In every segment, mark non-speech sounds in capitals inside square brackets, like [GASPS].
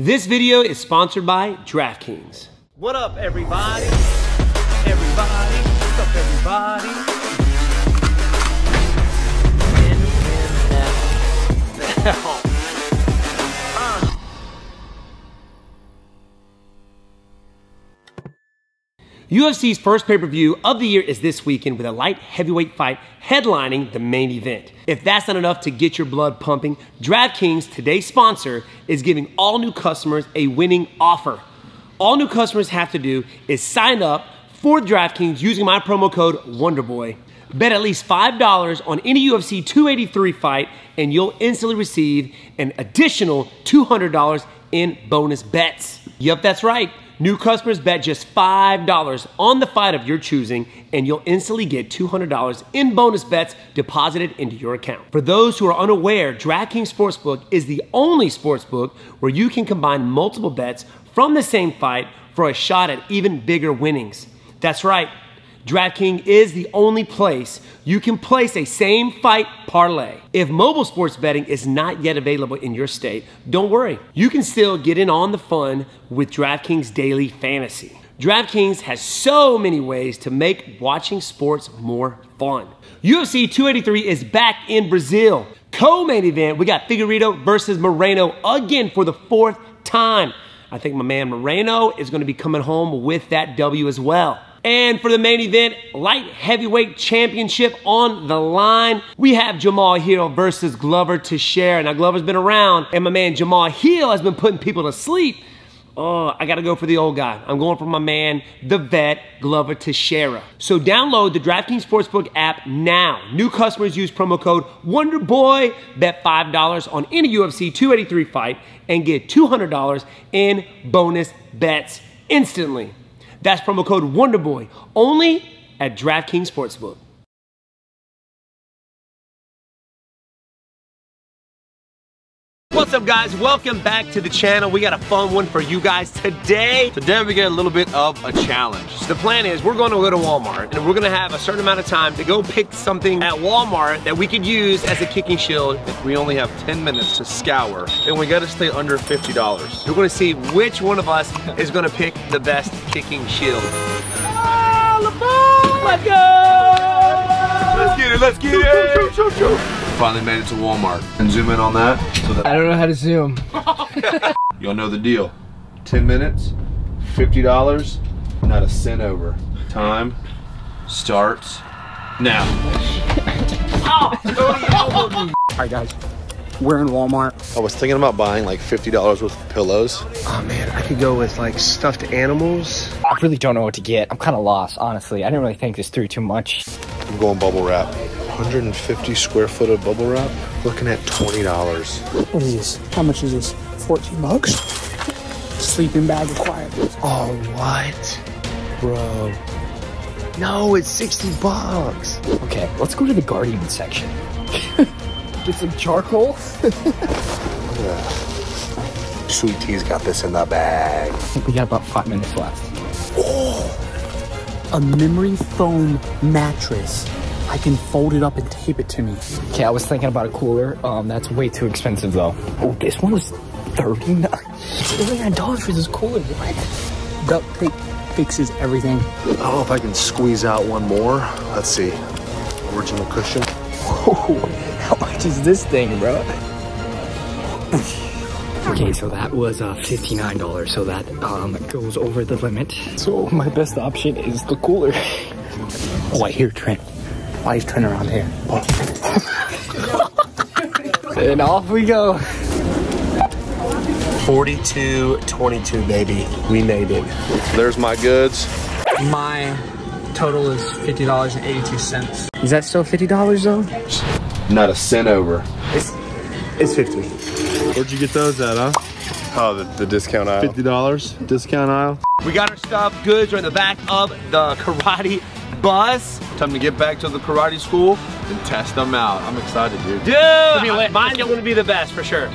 This video is sponsored by DraftKings. What up, everybody? Everybody, what's up, everybody? [LAUGHS] NFL. [LAUGHS] UFC's first pay per view of the year is this weekend with a light heavyweight fight headlining the main event. If that's not enough to get your blood pumping, DraftKings, today's sponsor, is giving all new customers a winning offer. All new customers have to do is sign up for DraftKings using my promo code WonderBoy. Bet at least $5 on any UFC 283 fight, and you'll instantly receive an additional $200 in bonus bets. Yep, that's right. New customers bet just $5 on the fight of your choosing, and you'll instantly get $200 in bonus bets deposited into your account. For those who are unaware, DraftKings Sportsbook is the only sportsbook where you can combine multiple bets from the same fight for a shot at even bigger winnings. That's right. DraftKings is the only place you can place a same fight parlay. If mobile sports betting is not yet available in your state, don't worry. You can still get in on the fun with DraftKings Daily Fantasy. DraftKings has so many ways to make watching sports more fun. UFC 283 is back in Brazil. Co-main event, we got Figueiredo versus Moreno again for the fourth time. I think my man Moreno is going to be coming home with that W as well. And for the main event, light heavyweight championship on the line, we have Jamahal Hill versus Glover Teixeira. Now, Glover's been around, and my man Jamahal Hill has been putting people to sleep. Oh, I gotta go for the old guy. I'm going for my man, the vet, Glover Teixeira. So download the DraftKings Sportsbook app now. New customers use promo code WonderBoy, bet $5 on any UFC 283 fight, and get $200 in bonus bets instantly. That's promo code WonderBoy only at DraftKings Sportsbook. What's up guys? Welcome back to the channel. We got a fun one for you guys today. Today we get a little bit of a challenge. So the plan is we're going to go to Walmart and we're going to have a certain amount of time to go pick something at Walmart that we could use as a kicking shield. We only have 10 minutes to scour and we got to stay under $50. We're going to see which one of us is going to pick the best kicking shield. Oh, let's go! Let's get it, let's get it! Finally made it to Walmart. And zoom in on that. So that I don't know how to zoom. [LAUGHS] Y'all know the deal. 10 minutes, $50, not a cent over. Time starts now. Alright guys, we're in Walmart. I was thinking about buying like $50 worth of pillows. Oh man, I could go with like stuffed animals. I really don't know what to get. I'm kind of lost, honestly. I didn't really think this through too much. I'm going bubble wrap. 150 square foot of bubble wrap. Looking at $20. What is this? How much is this? 14 bucks? Sleeping bag required. Oh, what? Bro. No, it's 60 bucks. Okay, let's go to the Guardian section. [LAUGHS] Get some charcoal. [LAUGHS] Sweet Tea's got this in the bag. I think we got about five minutes left. Oh, [GASPS] a memory foam mattress. I can fold it up and tape it to me. Okay, I was thinking about a cooler. Um, that's way too expensive though. Oh, this one was 39 $39 for this cooler. What? Duct tape fixes everything. I don't know if I can squeeze out one more. Let's see. Original cushion. Oh, [LAUGHS] how much is this thing, bro? Okay, so that was uh, $59, so that um, goes over the limit. So my best option is the cooler. Oh, I hear Trent. Why is Trent around here? [LAUGHS] And off we go. 42-22, baby. We made it. There's my goods. My total is $50.82. Is that still $50 though? Not a cent over. It's 50. Where'd you get those at, huh? Oh, the, the discount aisle. $50 discount aisle. We got our stuff. Goods are in the back of the karate bus. Time to get back to the karate school and test them out. I'm excited, dude. Dude, I- mine's gonna be the best for sure.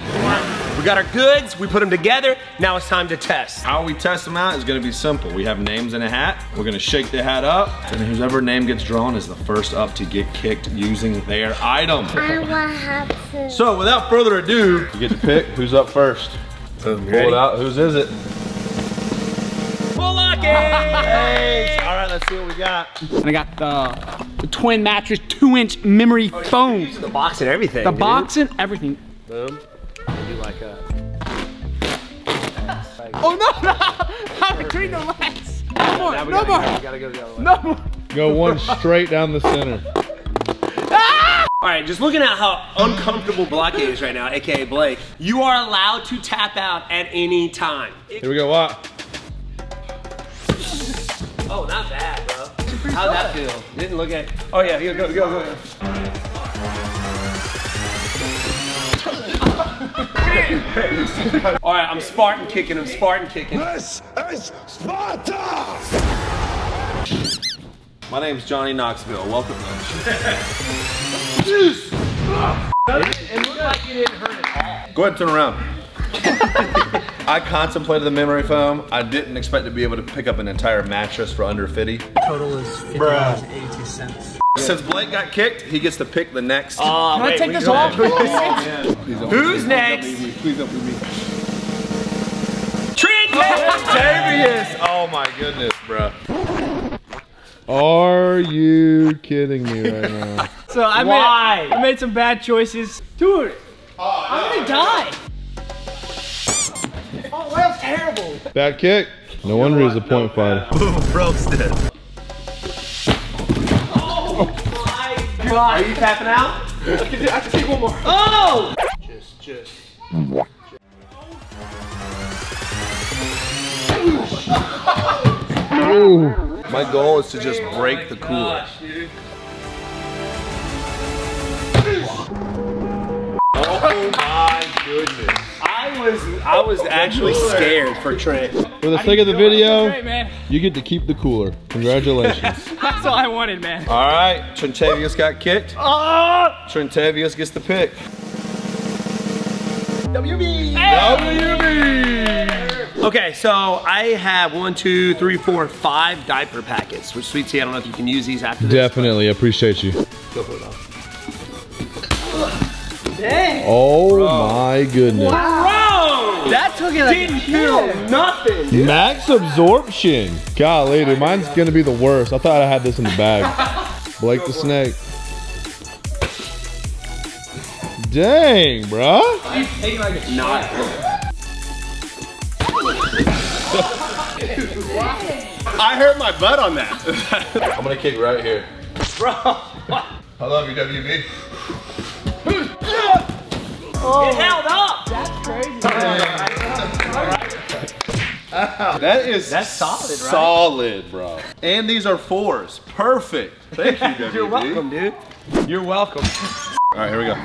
We got our goods, we put them together. Now it's time to test. How we test them out is gonna be simple. We have names in a hat. We're gonna shake the hat up, and whoever name gets drawn is the first up to get kicked using their item. I will have to. So without further ado, you get to pick who's up first. Pull it out. Whose is it? Hey! All right, let's see what we got. And I got the, the twin mattress, two inch memory oh, foam. The box and everything. The dude. box and everything. Boom. Do like a. Oh no, [LAUGHS] no! I'm between the legs. No more, no gotta, more, go- gotta go the other way. no more. Go one straight down the center. Ah! All right, just looking at how uncomfortable Block is right now, aka Blake, you are allowed to tap out at any time. Here we go. What? Oh, not bad, bro. How'd that feel? You didn't look at. Oh yeah, here, go, go, go. [LAUGHS] All right, I'm Spartan kicking. I'm Spartan kicking. This is Sparta! My name's Johnny Knoxville. Welcome. [LAUGHS] It looked like you didn't hurt at all. Go ahead turn around. [LAUGHS] I contemplated the memory foam. I didn't expect to be able to pick up an entire mattress for under 50. Total is $50.82. Since Blake got kicked, he gets to pick the next. Uh, Can I take this off? Who's next? Please don't be me. Trent! Davius! Oh my goodness, bro. Are you kidding me right now? [LAUGHS] So I Why? made I made some bad choices. Dude, I'm gonna die. Oh, terrible. Bad kick? No wonder he's a point five. [LAUGHS] Roasted. Oh Are you tapping out? I can take one more. Oh! Just, just. My goal is to just break the oh cooler. Oh my goodness. I was I was actually scared for Trent. For the sake of the video, Great, you get to keep the cooler. Congratulations. [LAUGHS] That's all I wanted, man. All right, Trentavius got kicked. Ah! Trentavius gets the pick. WB. Wb! Okay, so I have one, two, three, four, five diaper packets. Which sweet tea, I don't know if you can use these after this. Definitely appreciate you. Go for it off. Oh my goodness. Bro! That took it like Didn't feel nothing. dude. Max absorption. Golly, dude, mine's gonna be the worst. I thought I had this in the bag. [LAUGHS] Blake the snake. Dang, bruh. Not. I hurt my butt on that. [LAUGHS] I'm gonna kick right here. Bro. I love you, WB. It held up. That is That's solid, right? solid, bro. And these are fours. Perfect. Thank you, WB. [LAUGHS] You're welcome, dude. You're welcome. All right, here we go.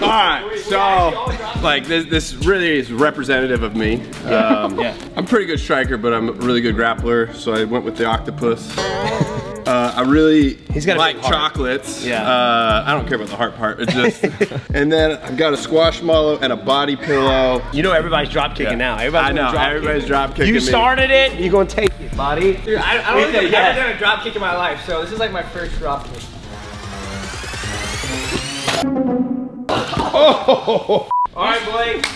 All right, so like this, this really is representative of me. Um, Yeah. I'm a pretty good striker, but I'm a really good grappler, so I went with the octopus. Uh, I really He's got like chocolates. Yeah. Uh, I don't care about the heart part. It's just, [LAUGHS] and then I've got a squishmallow and a body pillow. You know everybody's drop kicking now. Everybody's I know, drop everybody's kick. drop kicking You me. started it, you're gonna take it, buddy. Dude, I, I don't think the I've ever done a drop kick in my life, so this is like my first drop kick. Oh. All right, Blake.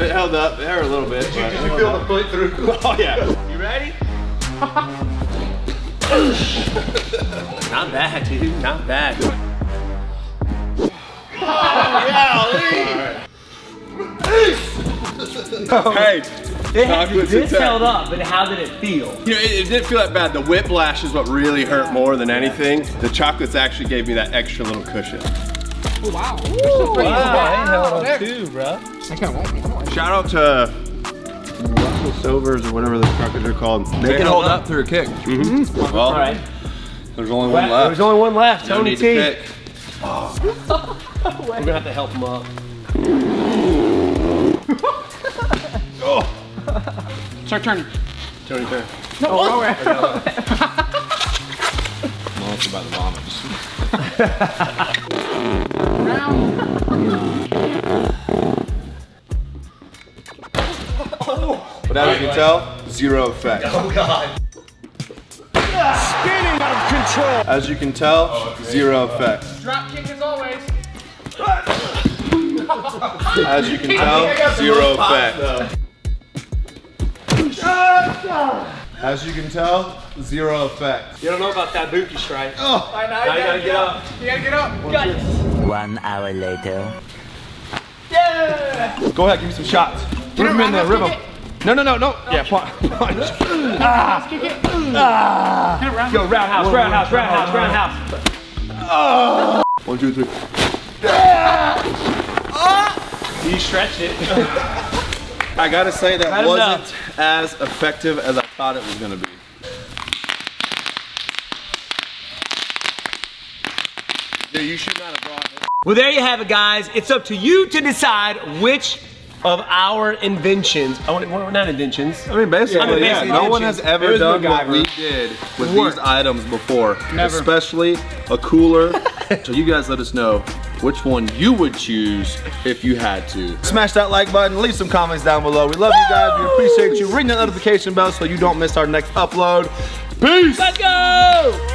It held up there a little bit. Did you, feel the foot through? [LAUGHS] oh yeah. You ready? [LAUGHS] Not bad, dude. Not bad. [LAUGHS] Hey, It, had, this held up, but how did it feel? You know, it, it didn't feel that bad. The whiplash is what really hurt more than anything. The chocolates actually gave me that extra little cushion. Wow. Too, bro. Shout out to Russell Stovers or whatever the chocolates are called. They, can hold up through a kick. Mm-hmm. Well, All right. there's only one left. There's only one left. No Tony need T. to pick. We're gonna have to help him up. [LAUGHS] Oh. Start turning. Tony turn. Oh, oh, [LAUGHS] well, it's about the vomit. [LAUGHS] But as you can tell, zero effect. Spinning out of As you can tell, zero effect. Drop kick as always. [LAUGHS] As you can tell, zero effect. As you can tell, zero effect. You don't know about that Buki strike. Oh. I know. Now you gotta get up. You gotta get up. One hour later. Yeah! Go ahead, give me some shots. Rip him in there, rip him. No, no, no, no. Oh. Yeah, punch. [LAUGHS] punch. Ah. Ah. Yo, roundhouse, roundhouse, roundhouse, roundhouse. Oh! One, two, three. Ah. He stretched it. I gotta say that Not wasn't as effective as I thought it was gonna be. Dude, you should not have brought it. Well, there you have it, guys. It's up to you to decide which of our inventions, oh, well, not inventions, I mean, basically, I mean, yeah, basically no one has ever It was done what we did with Worked. these items before. Never. Especially a cooler. [LAUGHS] so you guys let us know which one you would choose if you had to. Smash that like button, leave some comments down below. We love you guys, we appreciate you. Ring that notification bell so you don't miss our next upload. Peace! Let's go!